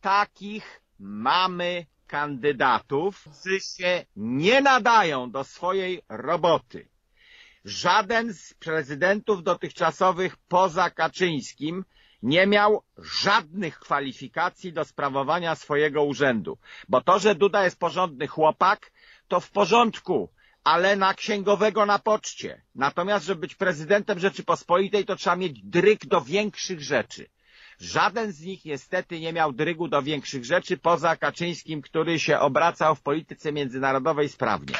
takich mamy kandydatów, którzy się nie nadają do swojej roboty. Żaden z prezydentów dotychczasowych poza Kaczyńskim nie miał żadnych kwalifikacji do sprawowania swojego urzędu. Bo to, że Duda jest porządny chłopak, to w porządku, ale na księgowego na poczcie. Natomiast, żeby być prezydentem Rzeczypospolitej, to trzeba mieć dryg do większych rzeczy. Żaden z nich niestety nie miał drygu do większych rzeczy, poza Kaczyńskim, który się obracał w polityce międzynarodowej sprawnie.